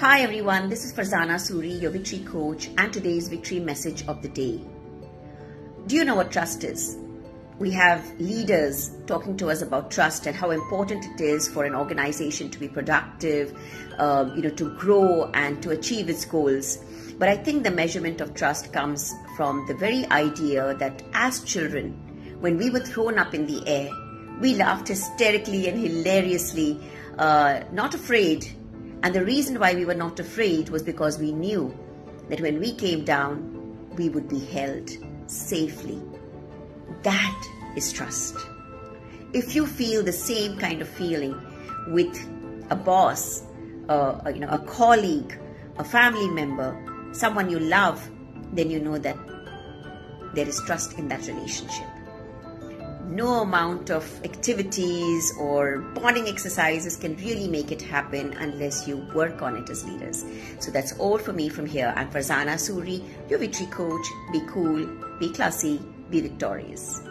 Hi everyone, this is Farzana Suri, your victory coach, and today's victory message of the day. Do you know what trust is? We have leaders talking to us about trust and how important it is for an organization to be productive, um, you know, to grow and to achieve its goals. But I think the measurement of trust comes from the very idea that as children, when we were thrown up in the air, we laughed hysterically and hilariously, uh, not afraid. And the reason why we were not afraid was because we knew that when we came down, we would be held safely. That is trust. If you feel the same kind of feeling with a boss, uh, you know, a colleague, a family member, someone you love, then you know that there is trust in that relationship no amount of activities or bonding exercises can really make it happen unless you work on it as leaders. So that's all for me from here. I'm Farzana Suri, your victory coach. Be cool, be classy, be victorious.